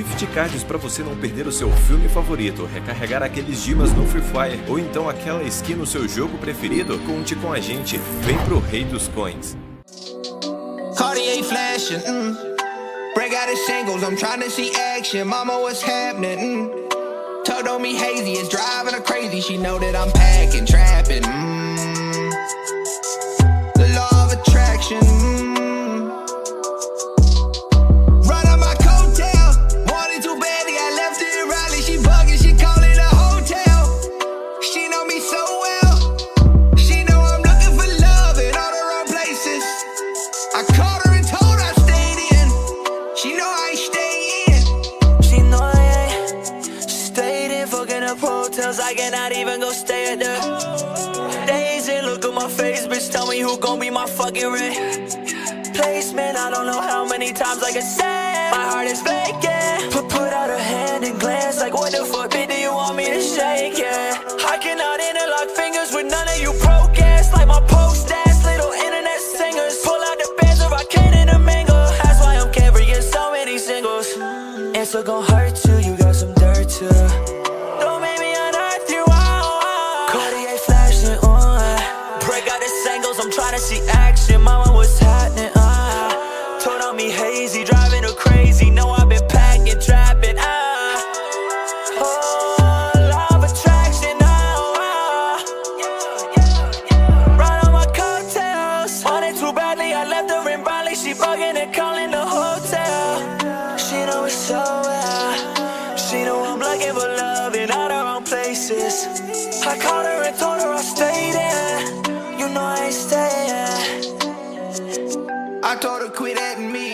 gift cards para você não perder o seu filme favorito, recarregar aqueles dimas no Free Fire ou então aquela skin no seu jogo preferido, conte com a gente. Vem pro Rei dos Coins. Cartier flashing, mm. break out the shingles, I'm trying see action. Mama, what's happening? Mm. Tugged on me hazy, it's driving her crazy. She know that I'm packing, trapping. Mm. Hotels. I cannot even go stay at the days and look at my face, bitch. Tell me who gon' be my fucking rent. Placement, I don't know how many times I can say my heart is vacant. Put put out a hand and glance like what the fuck, bitch, do you want me to shake it? I cannot interlock fingers with none of you broke ass like my post ass little internet singers. Pull out the bands if I can't in a mingle. That's why I'm carrying so many singles. It's still gon' hurt you, you got some dirt too. Singles, I'm trying to see action. Mama, what's happening? Uh. Told on me hazy, driving her crazy. Know I've been packing, trapping. Uh. Oh, of attraction. Oh, oh. Right on my coattails. Want it too badly, I left her in Raleigh. She bugging and calling the hotel. She know me so well. She know I'm looking for love in all the wrong places. I called her and told her I stayed in. You know I ain't staying. I told her quit at me.